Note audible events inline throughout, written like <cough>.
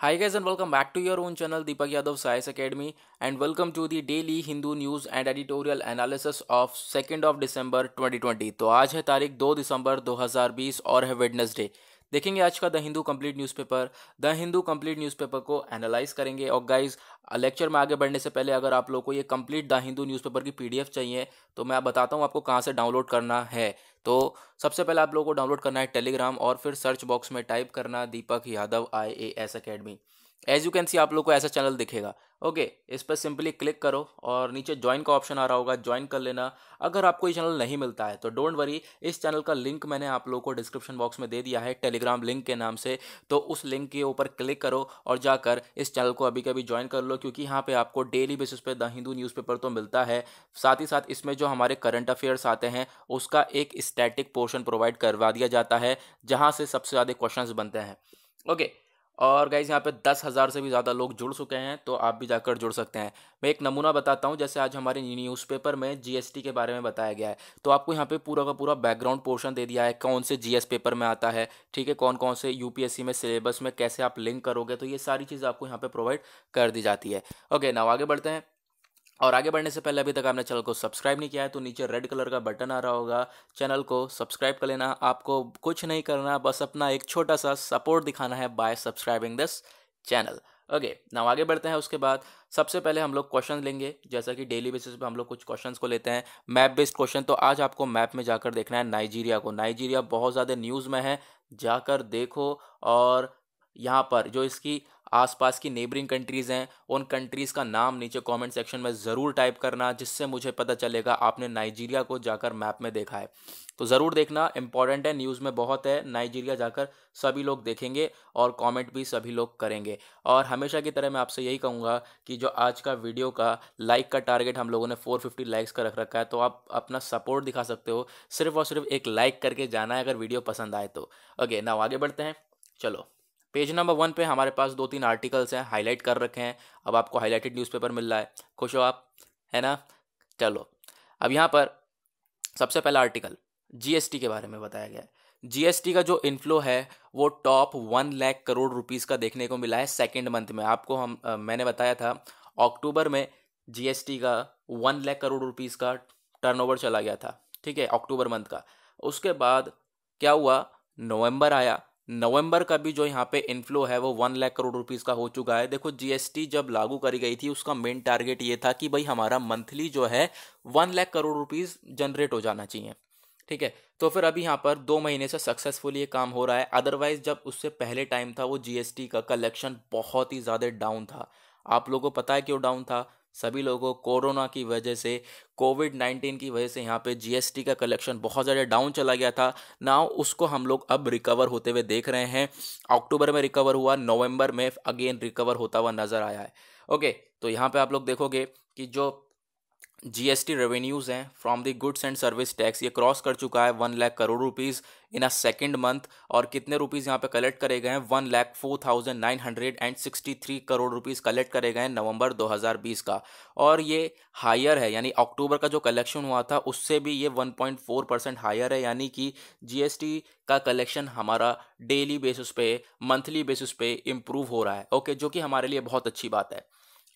Hi guys and welcome back to your own channel, Deepak Yadav, Science Academy, and welcome to the daily Hindu news and editorial analysis of 2nd of December 2020 तो आज है तारीख 2 दिसंबर 2020 और है Wednesday देखेंगे आज का the Hindu complete newspaper the Hindu complete newspaper को एनालाइज करेंगे. और गाइज़ लेक्चर में आगे बढ़ने से पहले अगर आप लोग को ये कंप्लीट द हिंदू न्यूज़पेपर की पीडीएफ चाहिए तो मैं बताता हूँ आपको कहाँ से डाउनलोड करना है. तो सबसे पहले आप लोगों को डाउनलोड करना है टेलीग्राम और फिर सर्च बॉक्स में टाइप करना Deepak Yadav I A S academy as you can see आप लोग को ऐसा चैनल दिखेगा। ओके okay, इस पर सिंपली क्लिक करो और नीचे ज्वाइन का ऑप्शन आ रहा होगा ज्वाइन कर लेना। अगर आपको ये चैनल नहीं मिलता है तो डोंट वरी इस चैनल का लिंक मैंने आप लोगों को डिस्क्रिप्शन बॉक्स में दे दिया है टेलीग्राम लिंक के नाम से। तो उस लिंक के ऊपर क्लिक करो और जाकर इस चैनल को अभी कभी ज्वाइन कर लो क्योंकि यहाँ पर आपको डेली बेसिस पे द हिंदू न्यूज़पेपर तो मिलता है। साथ ही साथ इसमें जो हमारे करंट अफेयर्स आते हैं उसका एक स्टैटिक पोर्शन प्रोवाइड करवा दिया जाता है जहाँ से सबसे ज़्यादा क्वेश्चन बनते हैं। ओके okay, और गाइज़ यहाँ पे दस हज़ार से भी ज़्यादा लोग जुड़ चुके हैं तो आप भी जाकर जुड़ सकते हैं। मैं एक नमूना बताता हूँ, जैसे आज हमारे न्यूज़पेपर में जीएसटी के बारे में बताया गया है। तो आपको यहाँ पे पूरा का पूरा बैकग्राउंड पोर्शन दे दिया है, कौन से जीएस पेपर में आता है, ठीक है कौन कौन से यूपीएससी में सिलेबस में कैसे आप लिंक करोगे तो ये सारी चीज़ आपको यहाँ पर प्रोवाइड कर दी जाती है। ओके ना आगे बढ़ते हैं। और आगे बढ़ने से पहले अभी तक आपने चैनल को सब्सक्राइब नहीं किया है तो नीचे रेड कलर का बटन आ रहा होगा। चैनल को सब्सक्राइब कर लेना। आपको कुछ नहीं करना, बस अपना एक छोटा सा सपोर्ट दिखाना है by subscribing this channel okay ना आगे बढ़ते हैं उसके बाद। सबसे पहले हम लोग क्वेश्चन लेंगे। जैसा कि डेली बेसिस पे हम लोग कुछ क्वेश्चंस को लेते हैं। मैप बेस्ड क्वेश्चन तो आज आपको मैप में जाकर देखना है नाइजीरिया को। नाइजीरिया बहुत ज़्यादा न्यूज़ में है। जाकर देखो और यहाँ पर जो इसकी आसपास की नेबरिंग कंट्रीज़ हैं, उन कंट्रीज़ का नाम नीचे कमेंट सेक्शन में ज़रूर टाइप करना, जिससे मुझे पता चलेगा आपने नाइजीरिया को जाकर मैप में देखा है। तो ज़रूर देखना इंपॉर्टेंट है न्यूज़ में बहुत है नाइजीरिया जाकर सभी लोग देखेंगे और कमेंट भी सभी लोग करेंगे। और हमेशा की तरह मैं आपसे यही कहूँगा कि जो आज का वीडियो का लाइक का टारगेट हम लोगों ने 450 लाइक्स का रख रखा है तो आप अपना सपोर्ट दिखा सकते हो, सिर्फ़ और सिर्फ़ एक लाइक करके जाना है अगर वीडियो पसंद आए तो। ओके ना आगे बढ़ते हैं, चलो। पेज नंबर वन पे हमारे पास दो तीन आर्टिकल्स हैं हाईलाइट कर रखे हैं। अब आपको हाईलाइटेड न्यूज़पेपर मिल रहा है। खुश हो आप? है ना? चलो। अब यहाँ पर सबसे पहला आर्टिकल जीएसटी के बारे में बताया गया है। जीएसटी का जो इनफ्लो है वो top one lakh crore rupees का देखने को मिला है सेकेंड मंथ में। आपको हम आ, मैंने बताया था अक्टूबर में जीएसटी का वन लाख करोड़ रुपीस का टर्नओवर चला गया था। ठीक है अक्टूबर मंथ का। उसके बाद क्या हुआ? नवंबर आया। नवंबर का भी जो यहाँ पे इनफ्लो है वो वन लाख करोड़ रुपीज़ का हो चुका है। देखो जीएसटी जब लागू करी गई थी, उसका मेन टारगेट ये था कि भाई हमारा मंथली जो है one lakh crore rupees generate हो जाना चाहिए। ठीक है? तो फिर अभी यहाँ पर दो महीने से सक्सेसफुली ये काम हो रहा है। अदरवाइज़ जब उससे पहले टाइम था, वो जीएसटी का कलेक्शन बहुत ही ज़्यादा डाउन था। आप लोगों को पता है क्यों डाउन था? सभी लोगों कोरोना की वजह से कोविड नाइन्टीन की वजह से यहाँ पे जीएसटी का कलेक्शन बहुत ज़्यादा डाउन चला गया था। ना उसको हम लोग अब रिकवर होते हुए देख रहे हैं। अक्टूबर में रिकवर हुआ नवंबर में अगेन रिकवर होता हुआ नज़र आया है। ओके तो यहाँ पे आप लोग देखोगे कि जो जीएसटी रेवेन्यूज़ हैं from the goods and service tax ये क्रॉस कर चुका है one lakh crore rupees in a second month और कितने रुपीज़ यहाँ पे कलेक्ट करे गए हैं? One lakh four thousand nine hundred and sixty three crore rupees collect करे गए हैं नवंबर 2020 का। और ये हायर है, यानी अक्टूबर का जो कलेक्शन हुआ था, उससे भी ये 1.4 परसेंट हायर है, यानी कि जीएसटी का कलेक्शन हमारा डेली बेसिस पे मंथली बेसिस पे इम्प्रूव हो रहा है। ओके जो कि हमारे लिए बहुत अच्छी बात है।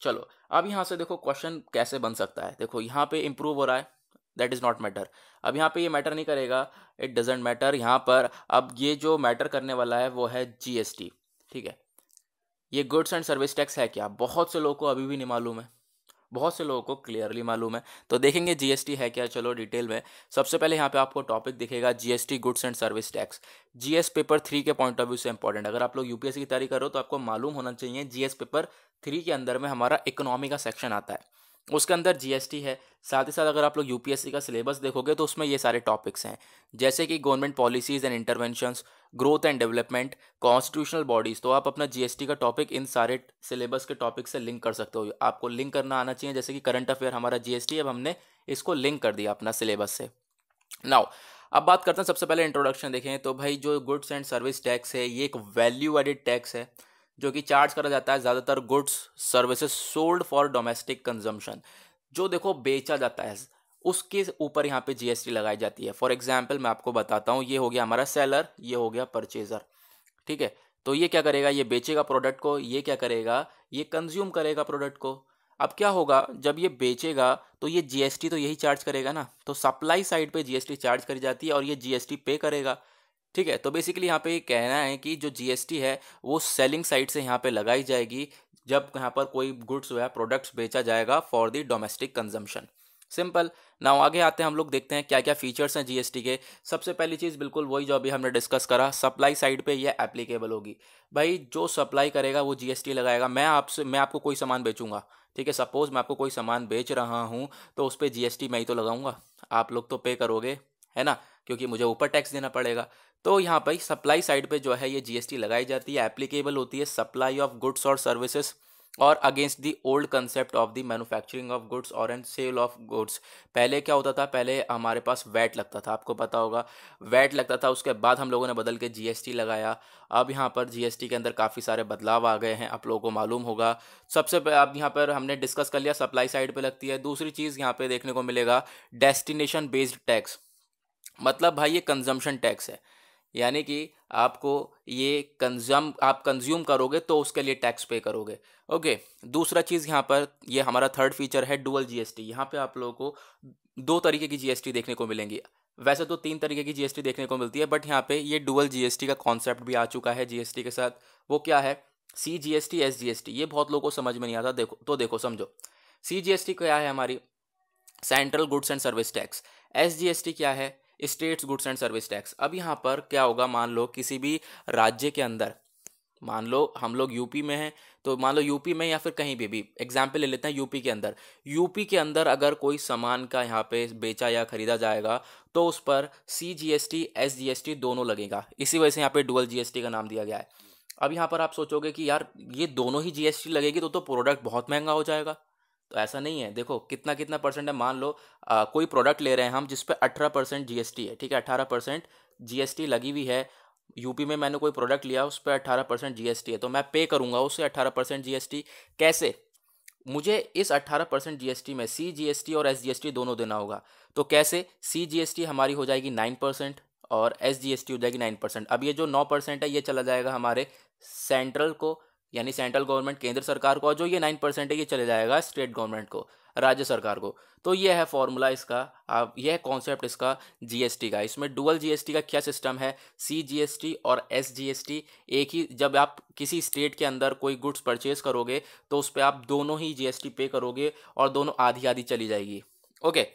चलो, अब यहाँ से देखो क्वेश्चन कैसे बन सकता है। देखो, यहाँ पे इम्प्रूव हो रहा है दैट इज़ नॉट मैटर अब यहाँ पे ये मैटर नहीं करेगा इट डजेंट मैटर यहाँ पर अब ये जो मैटर करने वाला है, वो है जीएसटी ठीक है? ये गुड्स एंड सर्विस टैक्स है क्या? बहुत से लोगों को अभी भी नहीं मालूम है। बहुत से लोगों को क्लियरली मालूम है। तो देखेंगे जीएसटी है क्या? चलो डिटेल में। सबसे पहले यहाँ पे आपको टॉपिक दिखेगा GST goods and service tax GS paper three के पॉइंट ऑफ़ व्यू से इंपॉर्टेंट अगर आप लोग यूपीएससी की तैयारी करो तो आपको मालूम होना चाहिए जीएस पेपर थ्री के अंदर में हमारा इकोनॉमी का सेक्शन आता है। उसके अंदर जीएसटी है। साथ ही साथ अगर आप लोग यूपीएससी का सिलेबस देखोगे तो उसमें ये सारे टॉपिक्स हैं। जैसे कि government policies and interventions growth and development constitutional bodies तो आप अपना जीएसटी का टॉपिक इन सारे सिलेबस के टॉपिक से लिंक कर सकते हो। आपको लिंक करना आना चाहिए, जैसे कि करंट अफेयर हमारा जीएसटी अब हमने इसको लिंक कर दिया अपना सिलेबस से। नाउ अब बात करते हैं सबसे पहले इंट्रोडक्शन देखें तो भाई जो गुड्स एंड सर्विस टैक्स है, ये एक वैल्यू एडिड टैक्स है। जो कि चार्ज करा जाता है ज़्यादातर goods services sold for domestic consumption जो देखो बेचा जाता है। उसके ऊपर यहाँ पे जीएसटी लगाई जाती है। फॉर एग्ज़ाम्पल मैं आपको बताता हूँ, ये हो गया हमारा सेलर ये हो गया परचेजर ठीक है? तो ये क्या करेगा? ये बेचेगा प्रोडक्ट को, ये क्या करेगा? ये कंज्यूम करेगा प्रोडक्ट को। अब क्या होगा? जब ये बेचेगा तो ये जीएसटी तो यही चार्ज करेगा ना? तो सप्लाई साइड पे जीएसटी चार्ज करी जाती है और ये जीएसटी पे करेगा। ठीक है? तो बेसिकली यहाँ पे ये कहना है कि जो जीएसटी है, वो सेलिंग साइड से यहाँ पे लगाई जाएगी जब यहाँ पर कोई गुड्स या प्रोडक्ट्स बेचा जाएगा for the domestic consumption simple ना आगे आते हैं, हम लोग देखते हैं क्या क्या फीचर्स हैं जीएसटी के। सबसे पहली चीज़ बिल्कुल वही जो अभी हमने डिस्कस करा सप्लाई साइड पे ये एप्लीकेबल होगी। भाई, जो सप्लाई करेगा वो जीएसटी लगाएगा। मैं आपसे, मैं आपको कोई सामान बेचूँगा। ठीक है? सपोज़ मैं आपको कोई सामान बेच रहा हूँ तो उस पर जी मैं ही तो लगाऊँगा। आप लोग तो पे करोगे, है ना? क्योंकि मुझे ऊपर टैक्स देना पड़ेगा। तो यहाँ पर सप्लाई साइड पे जो है ये जीएसटी लगाई जाती है एप्लीकेबल होती है सप्लाई ऑफ़ गुड्स और सर्विसेज़ और against the old concept of the manufacturing of goods और एंड सेल ऑफ़ गुड्स पहले क्या होता था? पहले हमारे पास वैट लगता था, आपको पता होगा। वैट लगता था, उसके बाद हम लोगों ने बदल के जीएसटी लगाया। अब यहाँ पर जीएसटी के अंदर काफ़ी सारे बदलाव आ गए हैं, आप लोगों को मालूम होगा। सबसे अब यहाँ पर हमने डिस्कस कर लिया सप्लाई साइड पे लगती है। दूसरी चीज़ यहाँ पे देखने को मिलेगा डेस्टिनेशन बेस्ड टैक्स मतलब भाई ये कंजम्पशन टैक्स है। यानी कि आपको ये कंज्यूम आप कंज्यूम करोगे तो उसके लिए टैक्स पे करोगे। ओके दूसरा चीज़ यहाँ पर, ये हमारा थर्ड फीचर है डुअल जीएसटी यहाँ पे आप लोगों को दो तरीके की जीएसटी देखने को मिलेंगी। वैसे तो तीन तरीके की जीएसटी देखने को मिलती है बट यहाँ पे ये डुअल जीएसटी का कॉन्सेप्ट भी आ चुका है जीएसटी के साथ। वो क्या है? C G S T S G S T ये बहुत लोगों को समझ में नहीं आता, देखो तो देखो, समझो। सी जी एस टी क्या है हमारी? Central goods and service tax S G S T क्या है? States, goods and service tax. अब यहाँ पर क्या होगा? मान लो किसी भी राज्य के अंदर, मान लो हम लोग यूपी में हैं तो मान लो यूपी में या फिर कहीं भी भी एग्ज़ाम्पल ले लेते हैं यूपी के अंदर। यूपी के अंदर अगर कोई सामान का यहाँ पे बेचा या खरीदा जाएगा तो उस पर C G S T S G S T दोनों लगेगा। इसी वजह से यहाँ पे डुअल जी एस टी का नाम दिया गया है। अब यहाँ पर आप सोचोगे कि यार, ये दोनों ही जी एस टी लगेगी तो तो प्रोडक्ट बहुत महँगा हो जाएगा। तो ऐसा नहीं है। देखो कितना कितना परसेंट है मान लो आ, कोई प्रोडक्ट ले रहे हैं हम जिस पे अठारह परसेंट जी है ठीक है? अठारह परसेंट जी लगी हुई है। यूपी में मैंने कोई प्रोडक्ट लिया उस पर अट्ठारह परसेंट जी है तो मैं पे करूँगा उससे अट्ठारह परसेंट जी कैसे? मुझे इस 18 परसेंट जी में सी जी और एस जी दोनों देना होगा। तो कैसे? सी जी हमारी हो जाएगी नाइन परसेंट और एस जी हो जाएगी नाइन परसेंट अब ये जो नौ परसेंट है ये चला जाएगा हमारे सेंट्रल को। यानी सेंट्रल गवर्नमेंट केंद्र सरकार को, और जो ये नाइन परसेंट है, ये चले जाएगा स्टेट गवर्नमेंट को, राज्य सरकार को। तो ये है फॉर्मूला इसका, आप, यह कॉन्सेप्ट इसका जीएसटी का। इसमें डुअल जीएसटी का क्या सिस्टम है? सी जीएसटी और एस जीएसटी एक ही, जब आप किसी स्टेट के अंदर कोई गुड्स परचेज करोगे तो उस पर आप दोनों ही जीएसटी पे करोगे, और दोनों आधी आधी चली जाएगी। ओके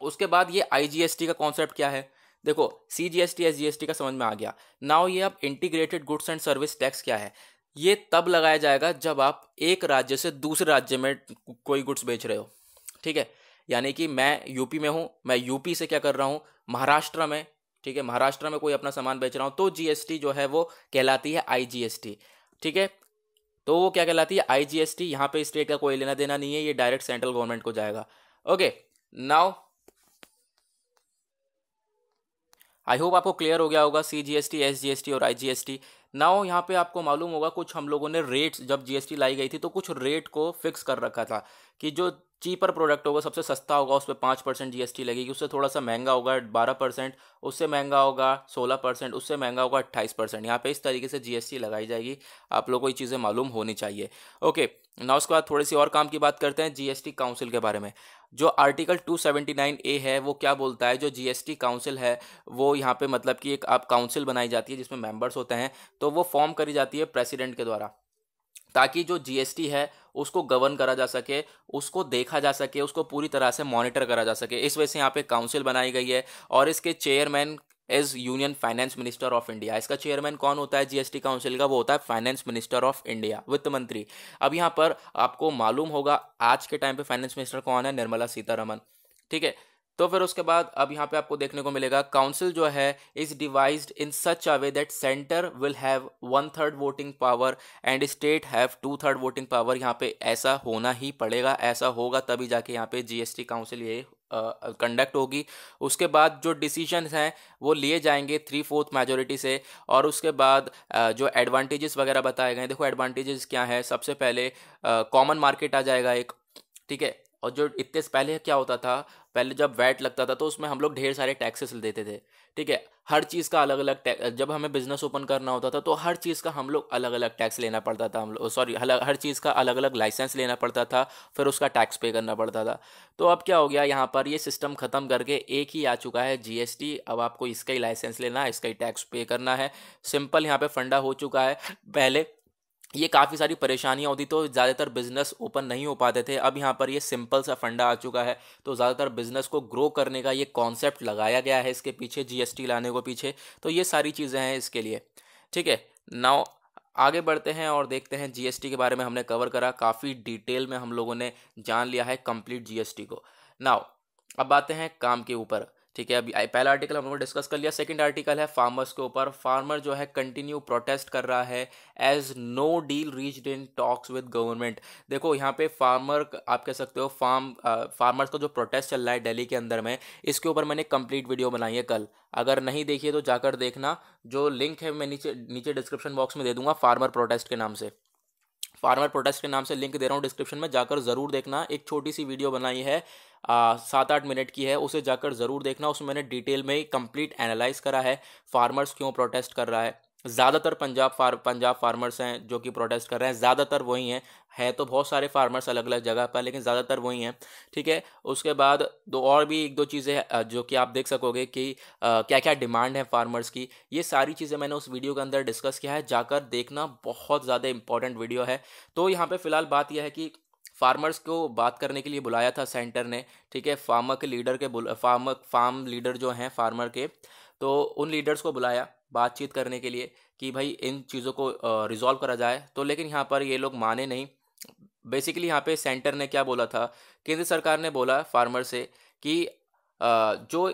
उसके बाद ये आईजीएसटी का कॉन्सेप्ट क्या है? देखो C G S T S G S T का समझ में आ गया। नाउ ये अब integrated goods and service tax क्या है? ये तब लगाया जाएगा जब आप एक राज्य से दूसरे राज्य में कोई गुड्स बेच रहे हो। ठीक है? यानी कि मैं यूपी में हूँ, मैं यूपी से क्या कर रहा हूँ? महाराष्ट्र में, ठीक है? महाराष्ट्र में कोई अपना सामान बेच रहा हूँ तो जीएसटी जो है वो कहलाती है आईजीएसटी ठीक है? तो वो क्या कहलाती है? आईजीएसटी यहाँ पे स्टेट का कोई लेना देना नहीं है, ये डायरेक्ट सेंट्रल गवर्नमेंट को जाएगा। ओके, नाउ आई होप आपको क्लियर हो गया होगा C G S T S G S T और I G S T now यहाँ पे आपको मालूम होगा, कुछ हम लोगों ने रेट्स जब जीएसटी लाई गई थी तो कुछ रेट को फिक्स कर रखा था कि जो चीपर प्रोडक्ट होगा, सबसे सस्ता होगा उस पर पाँच परसेंट जीएसटी लगेगी, उससे थोड़ा सा महँगा होगा, बारह परसेंट, उससे महँगा होगा सोलह परसेंट, उससे महँगा होगा अट्ठाईस परसेंट। यहाँ पे इस तरीके से जीएसटी लगाई जाएगी, आप लोगों को ये चीज़ें मालूम होनी चाहिए। ओके ना उसके बाद थोड़ी सी और काम की बात करते हैं जीएसटी काउंसिल के बारे में। जो आर्टिकल 279 ए है, वो क्या बोलता है? जो जीएसटी काउंसिल है, वो यहाँ पे मतलब कि एक आप काउंसिल बनाई जाती है जिसमें मेंबर्स होते हैं तो वो फॉर्म करी जाती है प्रेसिडेंट के द्वारा। ताकि जो जीएसटी है, उसको गवर्न करा जा सके, उसको देखा जा सके, उसको पूरी तरह से मॉनिटर करा जा सके। इस वजह से यहाँ पे काउंसिल बनाई गई है और इसके chairman as union finance minister of India इसका चेयरमैन कौन होता है? जीएसटी काउंसिल का, वो होता है फाइनेंस मिनिस्टर ऑफ़ इंडिया वित्त मंत्री। अब यहाँ पर आपको मालूम होगा, आज के टाइम पे फाइनेंस मिनिस्टर कौन है? निर्मला सीतारमन। ठीक है? तो फिर उसके बाद अब यहाँ पे आपको देखने को मिलेगा काउंसिल जो है is devise in such a way that centre will have one third voting power and state have two third voting power यहाँ पे ऐसा होना ही पड़ेगा, ऐसा होगा, तभी जाके यहाँ पे जीएसटी काउंसिल ये कंडक्ट होगी। उसके बाद जो डिसीज़न हैं, वो लिए जाएँगे थ्री फोर्थ मेजोरिटी से। और उसके बाद जो एडवांटेजेस वगैरह बताए गए देखो एडवांटेजेस क्या है? सबसे पहले कॉमन मार्केट आ जाएगा एक, ठीक है? और जो इतने पहले क्या होता था? पहले जब वैट लगता था तो उसमें हम लोग ढेर सारे टैक्सेस देते थे, ठीक है? हर चीज़ का अलग अलग जब हमें बिज़नेस ओपन करना होता था तो हर चीज़ का हम लोग अलग अलग टैक्स लेना पड़ता था हम लोग सॉरी हर चीज़ का अलग अलग लाइसेंस लेना पड़ता था, फिर उसका टैक्स पे करना पड़ता था। तो अब क्या हो गया, यहाँ पर ये सिस्टम ख़त्म करके एक ही आ चुका है जीएसटी अब आपको इसका ही लाइसेंस लेना है, इसका ही टैक्स पे करना है। सिंपल यहाँ पर फंडा हो चुका है। पहले ये काफ़ी सारी परेशानियाँ होती तो ज़्यादातर बिज़नेस ओपन नहीं हो पाते थे। अब यहाँ पर ये सिंपल सा फंडा आ चुका है तो ज़्यादातर बिज़नेस को ग्रो करने का ये कॉन्सेप्ट लगाया गया है इसके पीछे जीएसटी लाने को पीछे। तो ये सारी चीज़ें हैं इसके लिए। ठीक है नाउ आगे बढ़ते हैं और देखते हैं जीएसटी के बारे में हमने कवर करा। काफ़ी डिटेल में हम लोगों ने जान लिया है कंप्लीट जीएसटी को। नाउ अब आते हैं काम के ऊपर। ठीक है, अभी पहला आर्टिकल हम लोगों ने डिस्कस कर लिया। सेकंड आर्टिकल है फार्मर्स के ऊपर। फार्मर जो है कंटिन्यू प्रोटेस्ट कर रहा है as no deal reached in talks with government देखो, यहाँ पे फार्मर आप कह सकते हो फार्म फार्मर्स का जो प्रोटेस्ट चल रहा है दिल्ली के अंदर में, इसके ऊपर मैंने कंप्लीट वीडियो बनाई है कल। अगर नहीं देखिए तो जाकर देखना। जो लिंक है, मैं नीचे नीचे डिस्क्रिप्शन बॉक्स में दे दूँगा फार्मर प्रोटेस्ट के नाम से। फार्मर प्रोटेस्ट के नाम से लिंक दे रहा हूँ डिस्क्रिप्शन में, जाकर ज़रूर देखना। एक छोटी सी वीडियो बनाई है सात आठ मिनट की है, उसे जाकर ज़रूर देखना। उसमें मैंने डिटेल में कंप्लीट एनालाइज करा है, फार्मर्स क्यों प्रोटेस्ट कर रहा है। ज़्यादातर पंजाब फार पंजाब फार्मर्स हैं जो कि प्रोटेस्ट कर रहे हैं। ज़्यादातर वही हैं। है तो बहुत सारे फार्मर्स अलग अलग जगह पर लेकिन ज़्यादातर वही हैं। ठीक है? उसके बाद दो और भी एक दो चीज़ें जो कि आप देख सकोगे कि आ, क्या क्या डिमांड है फार्मर्स की। ये सारी चीज़ें मैंने उस वीडियो के अंदर डिस्कस किया है जाकर देखना। बहुत ज़्यादा इंपॉर्टेंट वीडियो है। तो यहाँ पर फ़िलहाल बात यह है कि फार्मर्स को बात करने के लिए बुलाया था सेंटर ने। ठीक है? फार्मर के लीडर के फार्मर फार्म लीडर जो हैं फार्मर के तो उन लीडर्स को बुलाया। बातचीत करने के लिए कि भाई इन चीज़ों को रिजॉल्व करा जाए। तो लेकिन यहाँ पर ये लोग माने नहीं। बेसिकली यहाँ पे सेंटर ने क्या बोला था? केंद्र सरकार ने बोला फार्मर से कि जो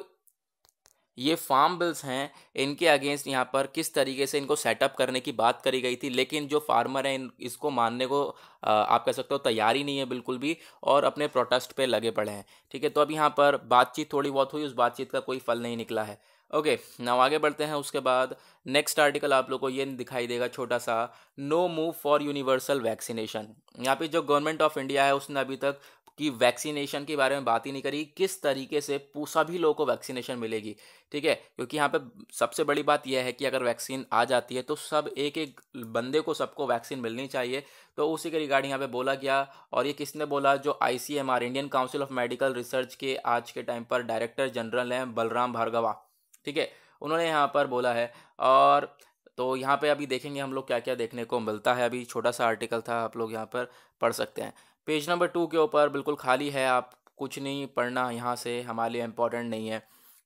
ये फार्म बिल्स हैं, इनके अगेंस्ट यहाँ पर किस तरीके से इनको सेटअप करने की बात करी गई थी। लेकिन जो फार्मर हैं इसको मानने को आप कह सकते हो तैयारी नहीं है बिल्कुल भी और अपने प्रोटेस्ट पे लगे पड़े हैं। ठीक है तो अब यहाँ पर बातचीत थोड़ी बहुत हुई, उस बातचीत का कोई फल नहीं निकला है। ओके, नाउ आगे बढ़ते हैं उसके बाद। नेक्स्ट आर्टिकल आप लोग को ये दिखाई देगा छोटा सा no move for universal vaccination यहाँ पे जो गवर्नमेंट ऑफ़ इंडिया है, उसने अभी तक कि वैक्सीनेशन के बारे में बात ही नहीं करी, किस तरीके से सभी लोगों को वैक्सीनेशन मिलेगी, ठीक है? क्योंकि यहाँ पे सबसे बड़ी बात यह है कि अगर वैक्सीन आ जाती है तो सब एक एक बंदे को सबको वैक्सीन मिलनी चाहिए। तो उसी के रिगार्डिंग यहाँ पे बोला गया, और ये किसने बोला? जो ICMR Indian council of medical research के आज के टाइम पर डायरेक्टर जनरल हैं बलराम भार्गवा। ठीक है? उन्होंने यहाँ पर बोला है। और तो यहाँ पे अभी देखेंगे हम लोग क्या क्या देखने को मिलता है। अभी छोटा सा आर्टिकल था, आप लोग यहाँ पर पढ़ सकते हैं। पेज नंबर टू के ऊपर बिल्कुल खाली है, आप कुछ नहीं पढ़ना यहाँ से, हमारे लिए इम्पोर्टेंट नहीं है।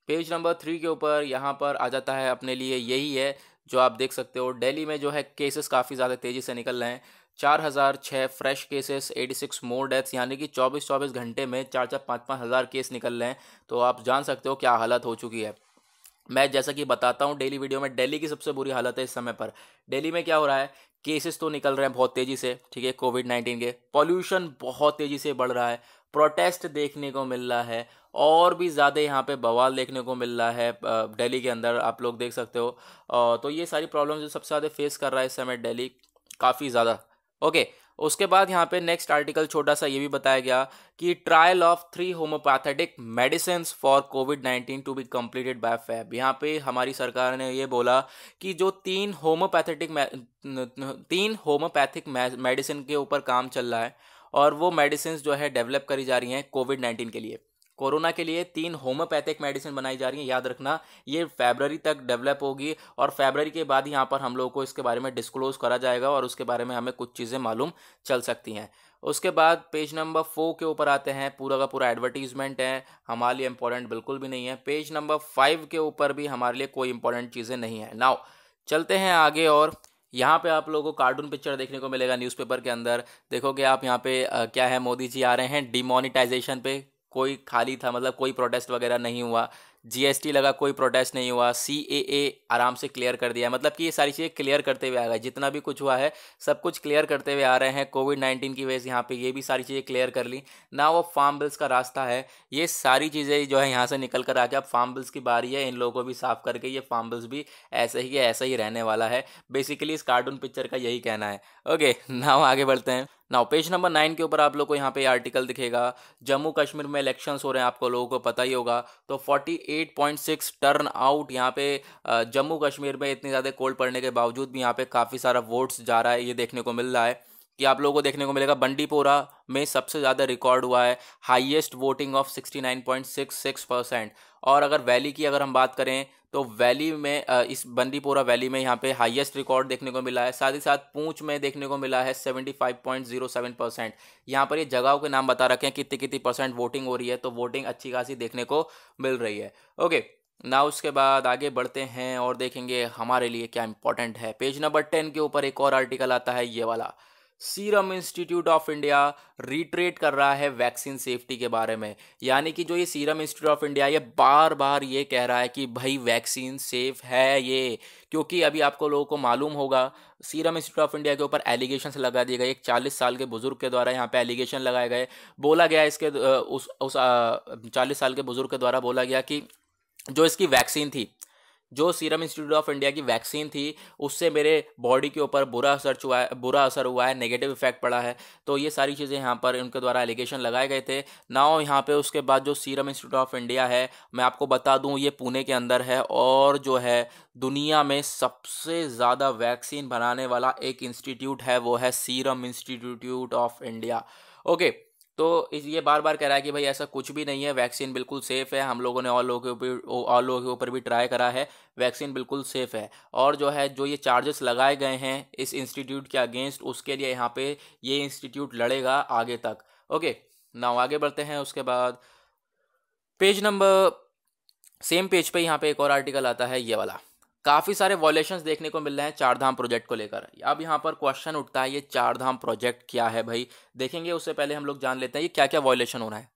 पेज नंबर थ्री के ऊपर यहाँ पर आ जाता है अपने लिए यही है, जो आप देख सकते हो। दिल्ली में जो है केसेस काफ़ी ज़्यादा तेज़ी से निकल रहे हैं। चार हज़ार छः fresh cases eighty six more deaths यानी कि चौबीस चौबीस घंटे में चार चार पाँच पाँच हज़ार केस निकल रहे हैं। तो आप जान सकते हो क्या हालत हो चुकी है। मैं जैसा कि बताता हूँ, डेली वीडियो में दिल्ली की सबसे बुरी हालत है इस समय पर। दिल्ली में क्या हो रहा है? केसेस तो निकल रहे हैं बहुत तेज़ी से, ठीक है? कोविड नाइन्टीन के। पॉल्यूशन बहुत तेज़ी से बढ़ रहा है। प्रोटेस्ट देखने को मिल रहा है और भी ज़्यादा यहाँ पे बवाल देखने को मिल रहा है दिल्ली के अंदर, आप लोग देख सकते हो। तो ये सारी प्रॉब्लम जो सबसे ज़्यादा फेस कर रहा है इस समय दिल्ली काफ़ी ज़्यादा। ओके उसके बाद यहाँ पे नेक्स्ट आर्टिकल छोटा सा ये भी बताया गया कि trial of three homeopathic medicine for Covid nineteen to be completed by Feb यहाँ पे हमारी सरकार ने ये बोला कि जो तीन होम्योपैथेटिक तीन होम्योपैथिक मेडिसिन के ऊपर काम चल रहा है और वो मेडिसिन जो है डेवलप करी जा रही हैं कोविड नाइन्टीन के लिए। कोरोना के लिए तीन होम्योपैथिक मेडिसिन बनाई जा रही है याद रखना। ये फेबररी तक डेवलप होगी और फेबररी के बाद यहाँ पर हम लोगों को इसके बारे में डिस्क्लोज करा जाएगा और उसके बारे में हमें कुछ चीज़ें मालूम चल सकती हैं। उसके बाद पेज नंबर फोर के ऊपर आते हैं पूरा का पूरा एडवर्टीजमेंट है। हमारे लिए इंपॉर्टेंट बिल्कुल भी नहीं है। पेज नंबर फाइव के ऊपर भी हमारे लिए कोई इंपॉर्टेंट चीज़ें नहीं है। नाउ चलते हैं आगे और यहाँ पे आप लोगों को कार्टून पिक्चर देखने को मिलेगा न्यूज़पेपर के अंदर। देखोगे आप यहाँ पे आ, क्या है मोदी जी आ रहे हैं डिमोनिटाइजेशन पे। कोई खाली था मतलब कोई प्रोटेस्ट वगैरह नहीं हुआ। जीएसटी लगा, कोई प्रोटेस्ट नहीं हुआ। सी ए ए आराम से क्लियर कर दिया मतलब कि ये सारी चीज़ें क्लियर करते हुए आ गए। जितना भी कुछ हुआ है, सब कुछ क्लियर करते हुए आ रहे हैं। कोविड नाइन्टीन की वजह से यहाँ पे ये भी सारी चीज़ें क्लियर कर ली। ना वो फार्म बिल्स का रास्ता है। ये सारी चीज़ें जो है यहाँ से निकल कर आके अब फार्म बिल्स की बारी है। इन लोगों को भी साफ़ करके ये फार्म बिल्स भी ऐसे ही ऐसा ही रहने वाला है। बेसिकली इस कार्टून पिक्चर का यही कहना है। ओके नाव आगे बढ़ते हैं। नाउ पेज नंबर नाइन के ऊपर आप लोग को यहाँ पे आर्टिकल दिखेगा। जम्मू कश्मीर में इलेक्शंस हो रहे हैं, आपको लोगों को पता ही होगा। तो 48.6 टर्न आउट यहाँ पे जम्मू कश्मीर में इतनी ज़्यादा कोल्ड पड़ने के बावजूद भी यहाँ पे काफ़ी सारा वोट्स जा रहा है, ये देखने को मिल रहा है। कि आप लोगों को देखने को मिलेगा, बंडीपोरा में सबसे ज़्यादा रिकॉर्ड हुआ है हाईएस्ट वोटिंग ऑफ़ 69.66 परसेंट और अगर वैली की अगर हम बात करें तो वैली में इस बंदीपोरा वैली में यहाँ पे हाईएस्ट रिकॉर्ड देखने को मिला है। साथ ही साथ पूंछ में देखने को मिला है 75.07 परसेंट यहाँ पर ये जगहों के नाम बता रखे हैं, कितनी कितनी परसेंट वोटिंग हो रही है तो वोटिंग अच्छी खासी देखने को मिल रही है। ओके ना उसके बाद आगे बढ़ते हैं और देखेंगे हमारे लिए क्या इंपॉर्टेंट है। पेज नंबर टेन के ऊपर एक और आर्टिकल आता है, ये वाला। Serum institute of India retreat कर रहा है वैक्सीन सेफ्टी के बारे में। यानी कि जो ये सीरम इंस्टीट्यूट ऑफ़ इंडिया, ये बार बार ये कह रहा है कि भाई वैक्सीन सेफ़ है ये। क्योंकि अभी आपको लोगों को मालूम होगा, सीरम इंस्टीट्यूट ऑफ़ इंडिया के ऊपर एलिगेशन लगा दिए गए। एक चालीस साल के बुज़ुर्ग के द्वारा यहाँ पे एलिगेशन लगाए गए। बोला गया इसके, उस उस चालीस साल के बुज़ुर्ग के द्वारा बोला गया कि जो इसकी वैक्सीन थी जो सीरम इंस्टीट्यूट ऑफ़ इंडिया की वैक्सीन थी, उससे मेरे बॉडी के ऊपर बुरा असर हुआ है, बुरा असर हुआ है नेगेटिव इफ़ेक्ट पड़ा है। तो ये सारी चीज़ें यहाँ पर उनके द्वारा एलिगेशन लगाए गए थे। नाउ यहाँ पे उसके बाद जो सीरम इंस्टीट्यूट ऑफ़ इंडिया है, मैं आपको बता दूँ, ये पुणे के अंदर है और जो है दुनिया में सबसे ज़्यादा वैक्सीन बनाने वाला एक इंस्टीट्यूट है, वो है serum institute of India. Okay तो ये बार बार कह रहा है कि भाई ऐसा कुछ भी नहीं है, वैक्सीन बिल्कुल सेफ़ है। हम लोगों ने और लोगों के ऊपर और लोगों के ऊपर भी ट्राई करा है, वैक्सीन बिल्कुल सेफ़ है। और जो है, जो ये चार्जेस लगाए गए हैं इस इंस्टीट्यूट के अगेंस्ट, उसके लिए यहाँ पे ये इंस्टीट्यूट लड़ेगा आगे तक। ओके ना आगे बढ़ते हैं, उसके बाद पेज नंबर, सेम पेज पे यहाँ पे एक और आर्टिकल आता है, ये वाला। काफ़ी सारे वॉलेशन देखने को मिल रहे हैं चारधाम प्रोजेक्ट को लेकर। अब यहाँ पर क्वेश्चन उठता है, ये चारधाम प्रोजेक्ट क्या है भाई? देखेंगे, उससे पहले हम लोग जान लेते हैं, ये क्या क्या वॉयलेशन हो रहा है।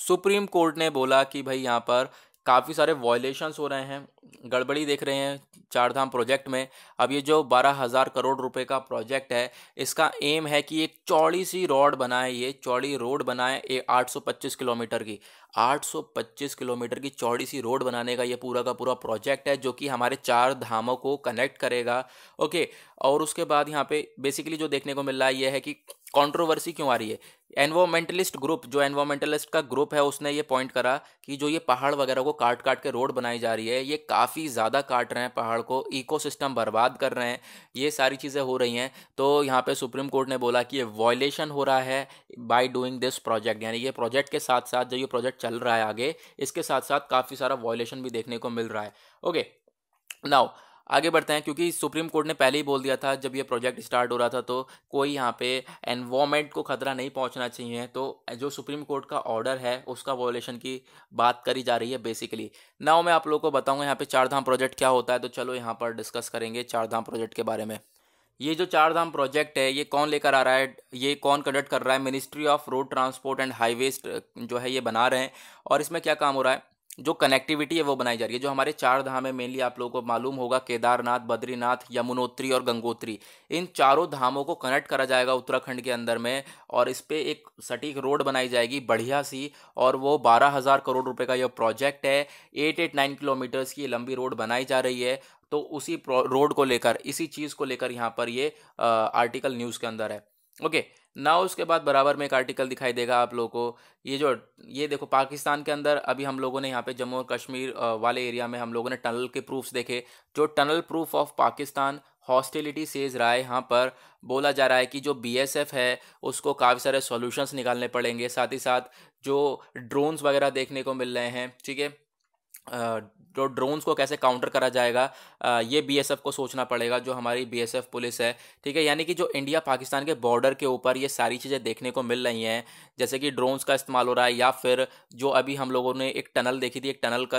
सुप्रीम कोर्ट ने बोला कि भाई यहाँ पर काफ़ी सारे वॉयलेशंस हो रहे हैं, गड़बड़ी देख रहे हैं चार धाम प्रोजेक्ट में। अब ये जो बारह हज़ार करोड़ रुपए का प्रोजेक्ट है, इसका एम है कि एक चौड़ी सी रोड बनाए ये, चौड़ी रोड बनाए एक 825 किलोमीटर की। 825 किलोमीटर की चौड़ी सी रोड बनाने का ये पूरा का पूरा प्रोजेक्ट है, जो कि हमारे चार धामों को कनेक्ट करेगा। ओके और उसके बाद यहाँ पे बेसिकली जो देखने को मिल रहा है, ये है कि कंट्रोवर्सी क्यों आ रही है? एनवामेंटलिस्ट ग्रुप जो एनवामेंटलिस्ट का ग्रुप है, उसने ये पॉइंट करा कि जो ये पहाड़ वगैरह को काट काट के रोड बनाई जा रही है, ये काफ़ी ज़्यादा काट रहे हैं पहाड़ को इकोसिस्टम बर्बाद कर रहे हैं, ये सारी चीज़ें हो रही हैं। तो यहाँ पे सुप्रीम कोर्ट ने बोला कि ये वॉयलेशन हो रहा है बाय डूइंग दिस प्रोजेक्ट यानी ये प्रोजेक्ट के साथ साथ जो ये प्रोजेक्ट चल रहा है आगे, इसके साथ साथ काफ़ी सारा वॉयलेशन भी देखने को मिल रहा है। ओके नाउ आगे बढ़ते हैं, क्योंकि सुप्रीम कोर्ट ने पहले ही बोल दिया था, जब ये प्रोजेक्ट स्टार्ट हो रहा था तो कोई यहाँ पे एनवायरमेंट को खतरा नहीं पहुँचना चाहिए। तो जो सुप्रीम कोर्ट का ऑर्डर है, उसका वॉलेशन की बात करी जा रही है, बेसिकली। नाउ मैं आप लोगों को बताऊँगा यहाँ पे चार धाम प्रोजेक्ट क्या होता है तो चलो यहाँ पर डिस्कस करेंगे चार धाम प्रोजेक्ट के बारे में। ये जो चार धाम प्रोजेक्ट है, ये कौन लेकर आ रहा है, ये कौन कंडक्ट कर रहा है, ministry of road transport and highways जो है, ये बना रहे हैं, और इसमें क्या काम हो रहा है? जो कनेक्टिविटी है वो बनाई जा रही है, जो हमारे चार धाम है मेनली आप लोगों को मालूम होगा, केदारनाथ, बद्रीनाथ, यमुनोत्री और गंगोत्री। इन चारों धामों को कनेक्ट करा जाएगा उत्तराखंड के अंदर में और इस पर एक सटीक रोड बनाई जाएगी, बढ़िया सी और वो बारह हज़ार करोड़ रुपए का यह प्रोजेक्ट है। एट एट नाइन किलोमीटर्स की लंबी रोड बनाई जा रही है। तो उसी रोड को लेकर, इसी चीज़ को लेकर यहाँ पर ये आर्टिकल न्यूज़ के अंदर है। ओके ना उसके बाद बराबर में एक आर्टिकल दिखाई देगा आप लोगों को। ये जो, ये देखो पाकिस्तान के अंदर अभी हम लोगों ने यहाँ पे जम्मू और कश्मीर वाले एरिया में हम लोगों ने टनल के प्रूफ्स देखे। जो tunnel proof of Pakistan hostility says रहा है यहाँ पर बोला जा रहा है कि जो बीएसएफ है, उसको काफ़ी सारे सॉल्यूशंस निकालने पड़ेंगे। साथ ही साथ जो ड्रोन्स वगैरह देखने को मिल रहे हैं, ठीक है? जो ड्रोन्स को कैसे काउंटर करा जाएगा ये बीएसएफ को सोचना पड़ेगा, जो हमारी बीएसएफ पुलिस है, ठीक है? यानी कि जो इंडिया पाकिस्तान के बॉर्डर के ऊपर ये सारी चीज़ें देखने को मिल रही हैं, जैसे कि ड्रोन्स का इस्तेमाल हो रहा है, या फिर जो अभी हम लोगों ने एक टनल देखी थी, एक टनल का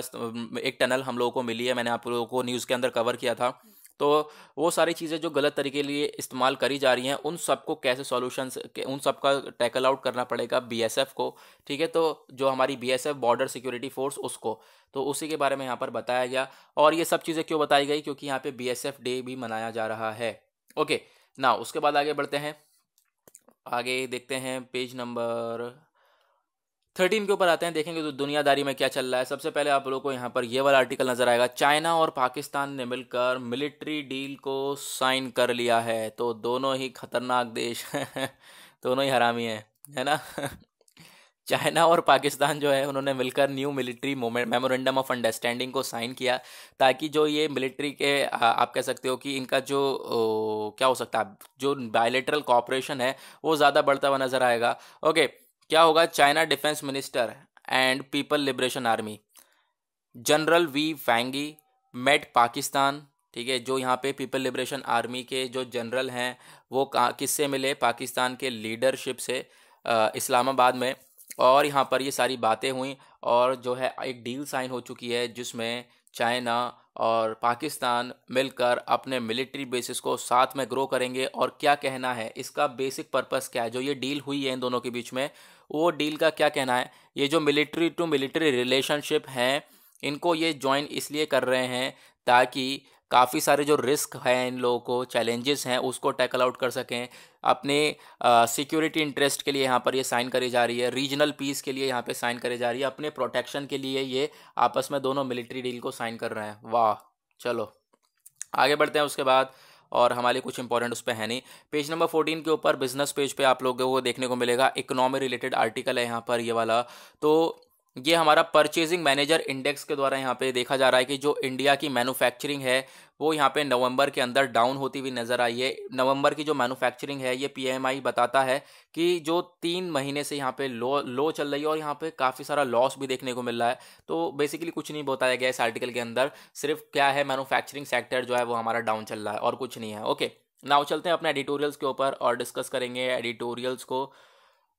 एक टनल हम लोगों को मिली है, मैंने आप लोगों को न्यूज़ के अंदर कवर किया था। तो वो सारी चीज़ें जो गलत तरीके लिए इस्तेमाल करी जा रही हैं, उन सबको कैसे सॉल्यूशंस उन सब का टैकल आउट करना पड़ेगा बीएसएफ को, ठीक है? तो जो हमारी बीएसएफ बॉर्डर सिक्योरिटी फोर्स उसको तो उसी के बारे में यहाँ पर बताया गया। और ये सब चीज़ें क्यों बताई गई? क्योंकि यहाँ पे बीएसएफ डे भी मनाया जा रहा है। ओके ना उसके बाद आगे बढ़ते हैं। आगे देखते हैं पेज नंबर थर्टीन के ऊपर आते हैं देखेंगे तो दुनियादारी में क्या चल रहा है। सबसे पहले आप लोगों को यहाँ पर ये वाला आर्टिकल नज़र आएगा। चाइना और पाकिस्तान ने मिलकर मिलिट्री डील को साइन कर लिया है। तो दोनों ही खतरनाक देश हैं <laughs> दोनों ही हरामी हैं है ना? <laughs> चाइना और पाकिस्तान जो है उन्होंने मिलकर new military memorandum of understanding को साइन किया ताकि जो ये मिलिट्री के आप कह सकते हो कि इनका जो ओ, क्या हो सकता है जो बायोलेटरल कॉपरेशन है वो ज़्यादा बढ़ता हुआ नज़र आएगा। ओके क्या होगा? China defence minister and people liberation army. General Wei Fenghe met Pakistan, ठीक है, जो यहाँ पे पीपल लिबरेशन आर्मी के जो जनरल हैं, वो किससे मिले? पाकिस्तान के लीडरशिप से इस्लामाबाद में। और यहाँ पर ये सारी बातें हुई और जो है, एक डील साइन हो चुकी है जिसमें चाइना और पाकिस्तान मिलकर अपने मिलिट्री बेसिस को साथ में ग्रो करेंगे। और क्या कहना है? इसका बेसिक पर्पस क्या है? जो ये डील हुई है इन दोनों के बीच में वो डील का क्या कहना है? ये जो मिलिट्री टू मिलिट्री रिलेशनशिप हैं, इनको ये ज्वाइन इसलिए कर रहे हैं ताकि काफ़ी सारे जो रिस्क हैं इन लोगों को चैलेंजेस हैं, उसको टैकल आउट कर सकें। अपने सिक्योरिटी इंटरेस्ट के लिए यहाँ पर ये साइन करी जा रही है रीजनल पीस के लिए यहाँ पे साइन करी जा रही है, अपने प्रोटेक्शन के लिए ये आपस में दोनों मिलिट्री डील को साइन कर रहे हैं। वाह, चलो। आगे बढ़ते हैं उसके बाद। और हमारे कुछ इंपॉर्टेंट उस पर है नहीं। पेज नंबर फोर्टीन के ऊपर बिज़नेस पेज पे आप लोगों को देखने को मिलेगा। इकोनॉमी रिलेटेड आर्टिकल है यहाँ पर ये वाला। तो ये हमारा परचेजिंग मैनेजर इंडेक्स के द्वारा यहाँ पे देखा जा रहा है कि जो इंडिया की मैन्युफैक्चरिंग है, वो यहाँ पे नवंबर के अंदर डाउन होती हुई नज़र आई है। नवंबर की जो मैन्युफैक्चरिंग है, ये पीएमआई बताता है कि जो तीन महीने से यहाँ पे लो लो चल रही है और यहाँ पे काफ़ी सारा लॉस भी देखने को मिल रहा है। तो बेसिकली कुछ नहीं बताया गया इस आर्टिकल के अंदर, सिर्फ़ क्या है मैनुफैक्चरिंग सेक्टर जो है वो हमारा डाउन चल रहा है और कुछ नहीं है। ओके नाव चलते हैं अपने एडिटोरियल्स के ऊपर और डिस्कस करेंगे एडिटोरियल्स को।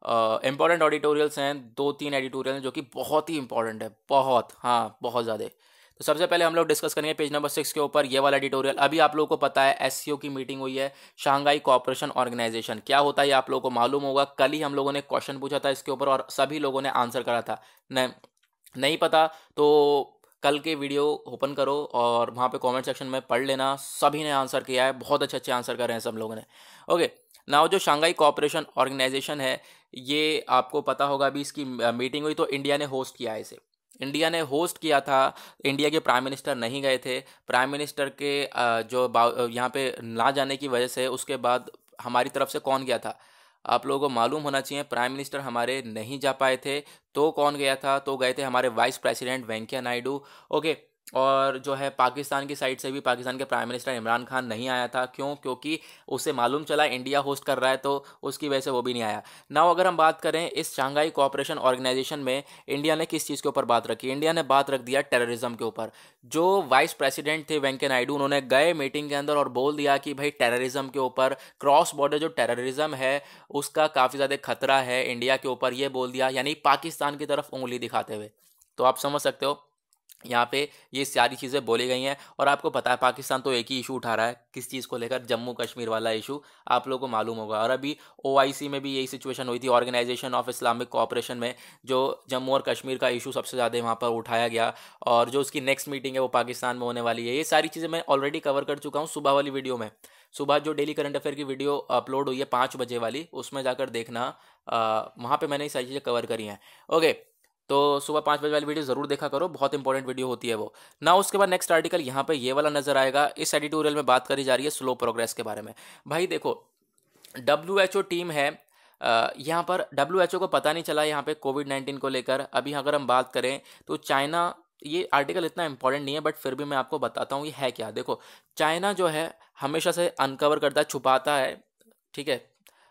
इंपॉर्टेंट ऑडिटोरियल्स हैं दो तीन एडिटोरियल हैं जो कि बहुत ही इंपॉर्टेंट है, बहुत हाँ बहुत ज़्यादा। तो सबसे पहले हम लोग डिस्कस करेंगे पेज नंबर सिक्स के ऊपर, ये वाला एडिटोरियल अभी आप लोगों को पता है एससीओ की मीटिंग हुई है शांघाई कॉपरेशन ऑर्गेनाइजेशन क्या होता है ये आप लोगों को मालूम होगा, कल ही हम लोगों ने क्वेश्चन पूछा था इसके ऊपर और सभी लोगों ने आंसर करा था। नहीं नहीं पता तो कल के वीडियो ओपन करो और वहाँ पे कमेंट सेक्शन में पढ़ लेना, सभी ने आंसर किया है, बहुत अच्छे अच्छे आंसर कर रहे हैं सब लोगों ने। ओके नाउ जो शांघाई कॉपरेशन ऑर्गेनाइजेशन है, ये आपको पता होगा अभी इसकी मीटिंग हुई तो इंडिया ने होस्ट किया है इसे। इंडिया ने होस्ट किया था इंडिया के प्राइम मिनिस्टर नहीं गए थे। प्राइम मिनिस्टर के जो यहाँ पे ना जाने की वजह से उसके बाद हमारी तरफ़ से कौन गया था? आप लोगों को मालूम होना चाहिए प्राइम मिनिस्टर हमारे नहीं जा पाए थे तो कौन गया था? तो गए थे हमारे vice president Venkaiah Naidu okay और जो है पाकिस्तान की साइड से भी पाकिस्तान के प्राइम मिनिस्टर इमरान खान नहीं आया था। क्यों? क्योंकि उसे मालूम चला इंडिया होस्ट कर रहा है तो उसकी वजह से वो भी नहीं आया। नाउ अगर हम बात करें इस शंघाई कोऑपरेशन ऑर्गेनाइजेशन में इंडिया ने किस चीज़ के ऊपर बात रखी? इंडिया ने बात रख दिया टेररिज्म के ऊपर। जो वाइस प्रेसिडेंट थे वेंकैया नायडू, उन्होंने गए मीटिंग के अंदर और बोल दिया कि भाई टेररिज्म के ऊपर क्रॉस बॉर्डर जो टेररिज्म है, उसका काफ़ी ज़्यादा खतरा है इंडिया के ऊपर। ये बोल दिया, यानी पाकिस्तान की तरफ़ उंगली दिखाते हुए। तो आप समझ सकते हो यहाँ पे ये सारी चीज़ें बोली गई हैं और आपको पता है पाकिस्तान तो एक ही इशू उठा रहा है, किस चीज़ को लेकर? जम्मू कश्मीर वाला इशू, आप लोगों को मालूम होगा। और अभी ओआईसी में भी यही सिचुएशन हुई थी ऑर्गेनाइजेशन ऑफ़ इस्लामिक कोऑपरेशन में, जो जम्मू और कश्मीर का इशू सबसे ज़्यादा वहाँ पर उठाया गया और जो उसकी नेक्स्ट मीटिंग है वो पाकिस्तान में होने वाली है। ये सारी चीज़ें मैं ऑलरेडी कवर कर चुका हूँ सुबह वाली वीडियो में। सुबह जो डेली करंट अफेयर की वीडियो अपलोड हुई है पाँच बजे वाली, उसमें जाकर देखना वहाँ पर मैंने ये सारी चीज़ें कवर करी हैं। ओके तो सुबह पाँच बजे वाली वीडियो ज़रूर देखा करो, बहुत इंपॉर्टेंट वीडियो होती है वो। ना उसके बाद नेक्स्ट आर्टिकल यहाँ पे ये वाला नज़र आएगा। इस एडिटोरियल में बात करी जा रही है स्लो प्रोग्रेस के बारे में। भाई देखो डब्ल्यू टीम है यहाँ पर डब्ल्यू को पता नहीं चला यहाँ पे कोविड नाइन्टीन को लेकर। अभी अगर हम बात करें तो चाइना ये आर्टिकल इतना इंपॉर्टेंट नहीं है बट फिर भी मैं आपको बताता हूँ ये है क्या। देखो चाइना जो है, हमेशा से अनकवर करता है, छुपाता है, ठीक है?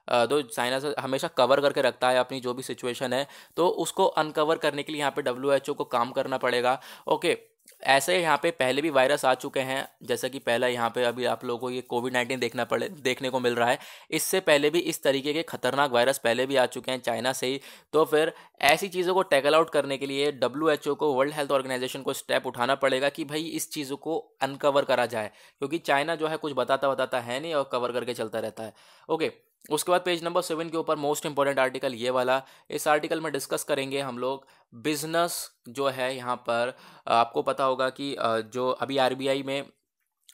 दो चाइना से हमेशा कवर करके रखता है अपनी जो भी सिचुएशन है तो उसको अनकवर करने के लिए यहाँ पे डब्ल्यू को काम करना पड़ेगा। ओके ऐसे यहाँ पे पहले भी वायरस आ चुके हैं, जैसा कि पहला यहाँ पे अभी आप लोगों को ये कोविड नाइन्टीन देखना पड़े, देखने को मिल रहा है। इससे पहले भी इस तरीके के खतरनाक वायरस पहले भी आ चुके हैं चाइना से ही। तो फिर ऐसी चीज़ों को टैकल आउट करने के लिए डब्ल्यू एच ओ को वर्ल्ड हेल्थ ऑर्गेनाइजेशन को स्टेप उठाना पड़ेगा कि भाई इस चीज़ों को अनकवर करा जाए, क्योंकि चाइना जो है कुछ बताता बताता है नहीं और कवर करके चलता रहता है। ओके उसके बाद पेज नंबर सेवन के ऊपर मोस्ट इंपॉर्टेंट आर्टिकल ये वाला, इस आर्टिकल में डिस्कस करेंगे हम लोग बिज़नेस जो है यहाँ पर। आपको पता होगा कि जो अभी आरबीआई में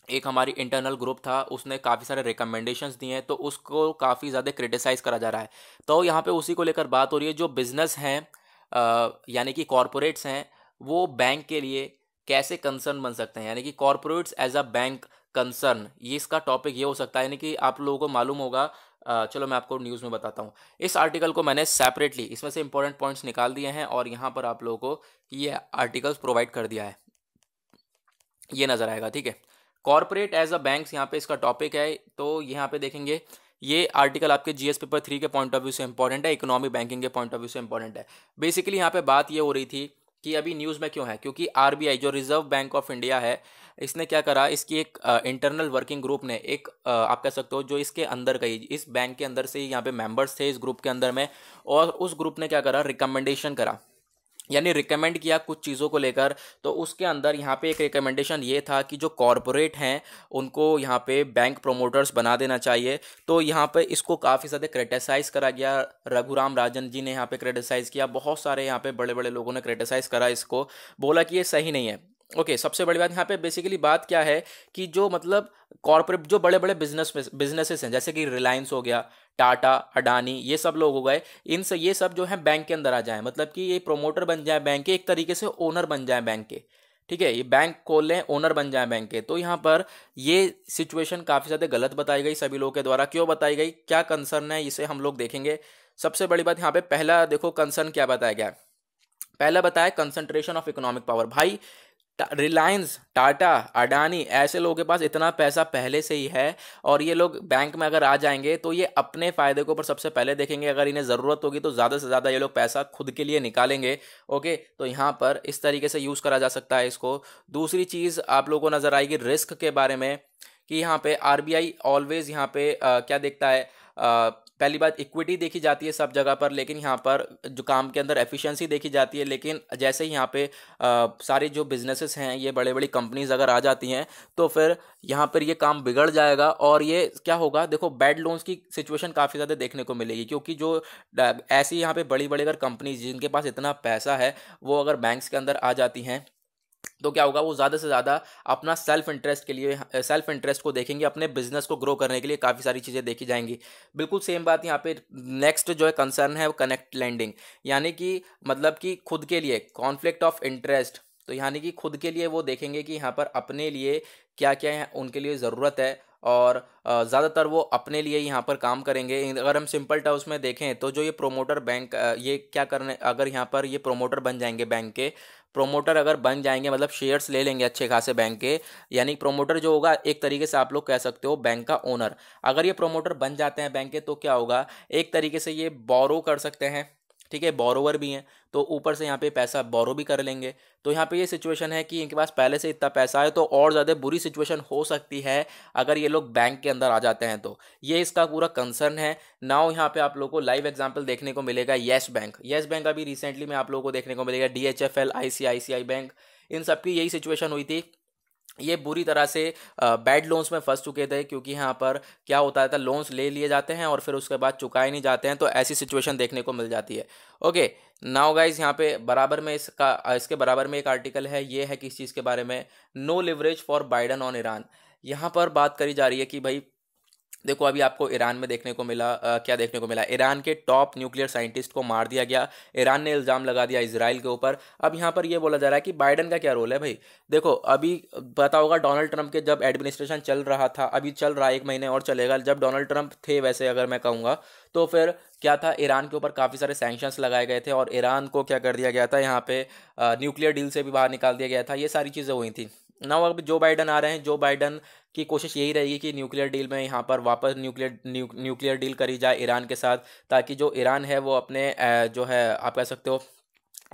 एक हमारी इंटरनल ग्रुप था, उसने काफ़ी सारे रिकमेंडेशंस दिए हैं तो उसको काफ़ी ज़्यादा क्रिटिसाइज़ करा जा रहा है। तो यहाँ पे उसी को लेकर बात हो रही है, जो बिज़नेस हैं यानी कि कॉरपोरेट्स हैं, वो बैंक के लिए कैसे कंसर्न बन सकते हैं? यानी कि corporates as a bank concern ये इसका टॉपिक ये हो सकता है। यानी कि आप लोगों को मालूम होगा चलो मैं आपको न्यूज़ में बताता हूँ। इस आर्टिकल को मैंने सेपरेटली इसमें से इंपॉर्टेंट पॉइंट्स निकाल दिए हैं और यहाँ पर आप लोगों को ये आर्टिकल्स प्रोवाइड कर दिया है। ये नज़र आएगा, ठीक है? कॉरपोरेट एज अ बैंक्स यहाँ पे इसका टॉपिक है तो यहाँ पे देखेंगे, ये आर्टिकल आपके जीएस पेपर थ्री के पॉइंट ऑफ़ व्यू से इंपॉर्टेंट है इकोनॉमिक बैंकिंग के पॉइंट ऑफ़ व्यू से इंपॉर्टेंट है। बेसिकली यहाँ पे बात ये हो रही थी कि अभी न्यूज़ में क्यों है? क्योंकि आरबीआई जो रिज़र्व बैंक ऑफ़ इंडिया है इसने क्या करा? इसकी एक इंटरनल वर्किंग ग्रुप ने एक आ, आप कह सकते हो जो इसके अंदर गई इस बैंक के अंदर से ही यहाँ पे मेंबर्स थे इस ग्रुप के अंदर में और उस ग्रुप ने क्या करा? रिकमेंडेशन करा। यानी रिकमेंड किया कुछ चीज़ों को लेकर तो उसके अंदर यहाँ पे एक रिकमेंडेशन ये था कि जो कॉरपोरेट हैं, उनको यहाँ पे बैंक प्रोमोटर्स बना देना चाहिए। तो यहाँ पे इसको काफ़ी ज़्यादा क्रिटिसाइज़ करा गया। रघुराम राजन जी ने यहाँ पे क्रिटिसाइज़ किया। बहुत सारे यहाँ पे बड़े बड़े लोगों ने क्रिटिसाइज़ करा इसको। बोला कि ये सही नहीं है। ओके okay, सबसे बड़ी बात यहाँ पे बेसिकली बात क्या है कि जो मतलब कॉरपोरेट जो बड़े बड़े बिज़नेस बिजनेसेस हैं जैसे कि रिलायंस हो गया टाटा अडानी ये सब लोग हो गए इन से ये सब जो है बैंक के अंदर आ जाए। मतलब कि ये प्रोमोटर बन जाए बैंक के एक तरीके से ओनर बन जाए बैंक के ठीक है? ये बैंक खोल लें ओनर बन जाए बैंक के। तो यहाँ पर ये सिचुएशन काफ़ी ज़्यादा गलत बताई गई सभी लोगों के द्वारा। क्यों बताई गई? क्या कंसर्न है? इसे हम लोग देखेंगे। सबसे बड़ी बात यहाँ पे पहला देखो कंसर्न क्या बताया गया? पहला बताया कंसंट्रेशन ऑफ़ इकोनॉमिक पावर भाई रिलायंस टाटा अडानी ऐसे लोगों के पास इतना पैसा पहले से ही है और ये लोग बैंक में अगर आ जाएँगे तो ये अपने फ़ायदे के ऊपर सबसे पहले देखेंगे। अगर इन्हें ज़रूरत होगी तो ज़्यादा से ज़्यादा ये लोग पैसा खुद के लिए निकालेंगे। ओके? तो यहाँ पर इस तरीके से यूज़ करा जा सकता है इसको। दूसरी चीज़ आप लोगों को नज़र आएगी रिस्क के बारे में कि यहाँ पे आरबीआई ऑलवेज यहाँ पे आ, क्या देखता है आ, पहली बात इक्विटी देखी जाती है सब जगह पर, लेकिन यहाँ पर जो काम के अंदर एफिशिएंसी देखी जाती है, लेकिन जैसे ही यहाँ पे सारे जो बिजनेसेस हैं, ये बड़े बड़ी कंपनीज़ अगर आ जाती हैं तो फिर यहाँ पर ये काम बिगड़ जाएगा और ये क्या होगा? देखो बैड लोन्स की सिचुएशन काफ़ी ज़्यादा देखने को मिलेगी, क्योंकि जो ऐसी यहाँ पर बड़ी बड़ी अगर कंपनीज़ जिनके पास इतना पैसा है, वो अगर बैंक्स के अंदर आ जाती हैं तो क्या होगा, वो ज़्यादा से ज़्यादा अपना सेल्फ इंटरेस्ट के लिए सेल्फ इंटरेस्ट को देखेंगे, अपने बिज़नेस को ग्रो करने के लिए काफ़ी सारी चीज़ें देखी जाएँगी। बिल्कुल सेम बात यहाँ पे नेक्स्ट जो है कंसर्न है वो कनेक्ट लैंडिंग यानी कि मतलब कि खुद के लिए कॉन्फ्लिक्ट ऑफ़ इंटरेस्ट तो यानी कि खुद के लिए वो देखेंगे कि यहाँ पर अपने लिए क्या क्या है उनके लिए ज़रूरत है और ज़्यादातर वो अपने लिए यहाँ पर काम करेंगे। अगर हम सिंपल टर्म्स में देखें तो जो ये प्रोमोटर बैंक ये क्या करने, अगर यहाँ पर ये प्रोमोटर बन जाएँगे बैंक के प्रोमोटर अगर बन जाएँगे मतलब शेयर्स ले लेंगे अच्छे खासे बैंक के, यानी प्रोमोटर जो होगा, एक तरीके से आप लोग कह सकते हो बैंक का ओनर अगर ये प्रोमोटर बन जाते हैं बैंक के तो क्या होगा? एक तरीके से ये बोरो कर सकते हैं। ठीक है बोरोवर भी हैं तो ऊपर से यहाँ पे पैसा बोरो भी कर लेंगे। तो यहाँ पे ये सिचुएशन है कि इनके पास पहले से इतना पैसा है तो और ज़्यादा बुरी सिचुएशन हो सकती है अगर ये लोग बैंक के अंदर आ जाते हैं तो। ये इसका पूरा कंसर्न है। नाउ यहाँ पे आप लोगों को लाइव एग्ज़ाम्पल देखने को मिलेगा येस बैंक येस बैंक अभी रिसेंटली में आप लोगों को देखने को मिलेगा D H F L bank इन सबकी यही सिचुएशन हुई थी। ये बुरी तरह से बैड लोन्स में फंस चुके थे क्योंकि यहाँ पर क्या होता था लोन्स ले लिए जाते हैं और फिर उसके बाद चुकाए नहीं जाते हैं तो ऐसी सिचुएशन देखने को मिल जाती है। ओके नाउ गाइज़ यहाँ पे बराबर में इसका, इसके बराबर में एक आर्टिकल है, ये है किस चीज़ के बारे में? No leverage for Biden on Iran यहाँ पर बात करी जा रही है कि भाई देखो अभी आपको ईरान में देखने को मिला आ, क्या देखने को मिला? ईरान के टॉप न्यूक्लियर साइंटिस्ट को मार दिया गया। ईरान ने इल्ज़ाम लगा दिया इसराइल के ऊपर। अब यहाँ पर यह बोला जा रहा है कि बाइडन का क्या रोल है भाई? देखो अभी पता होगा डोनाल्ड ट्रंप के जब एडमिनिस्ट्रेशन चल रहा था अभी चल रहा है एक महीने और चलेगा। जब डोनाल्ड ट्रंप थे वैसे अगर मैं कहूँगा तो फिर क्या था? ईरान के ऊपर काफ़ी सारे सैंक्शंस लगाए गए थे और ईरान को क्या कर दिया गया था? यहाँ पे न्यूक्लियर डील से भी बाहर निकाल दिया गया था। ये सारी चीज़ें हुई थी। ना अब जो बाइडन आ रहे हैं। जो बाइडन की कोशिश यही रहेगी कि न्यूक्लियर डील में यहाँ पर वापस न्यूक्लियर न्यूक्लियर डील करी जाए ईरान के साथ, ताकि जो ईरान है वो अपने जो है, आप कह सकते हो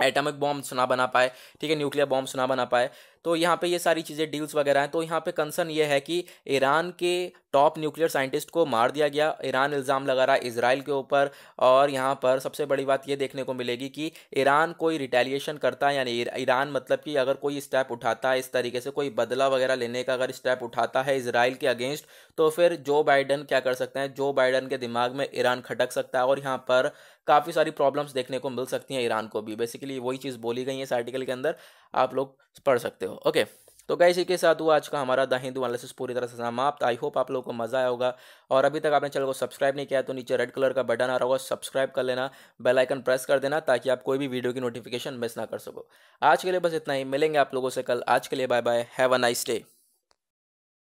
एटॉमिक बॉम्ब्स ना बना पाए। ठीक है न्यूक्लियर बॉम्ब ना बना पाए। तो यहाँ पे ये सारी चीज़ें डील्स वगैरह हैं। तो यहाँ पे कंसर्न ये है कि ईरान के टॉप न्यूक्लियर साइंटिस्ट को मार दिया गया। ईरान इल्ज़ाम लगा रहा है इसराइल के ऊपर और यहाँ पर सबसे बड़ी बात ये देखने को मिलेगी कि ईरान कोई रिटेलिएशन करता है, यानी ईरान मतलब कि अगर कोई स्टेप उठाता है, इस तरीके से कोई बदला वगैरह लेने का अगर स्टेप उठाता है इसराइल के अगेंस्ट तो फिर जो बाइडन क्या कर सकते हैं? जो बाइडन के दिमाग में ईरान खटक सकता है और यहाँ पर काफ़ी सारी प्रॉब्लम्स देखने को मिल सकती हैं ईरान को भी। बेसिकली वही चीज़ बोली गई है इस आर्टिकल के अंदर। आप लोग पढ़ सकते हो। ओके तो गाइस इसी के साथ हुआ आज का हमारा द हिंदू एनालिसिस पूरी तरह से समाप्त। आई होप आप लोगों को मज़ा आया होगा। और अभी तक आपने चैनल को सब्सक्राइब नहीं किया तो नीचे रेड कलर का बटन आ रहा होगा सब्सक्राइब कर लेना। बेल आइकन प्रेस कर देना ताकि आप कोई भी वीडियो की नोटिफिकेशन मिस ना कर सको। आज के लिए बस इतना ही। मिलेंगे आप लोगों से कल। आज के लिए bye bye have a nice day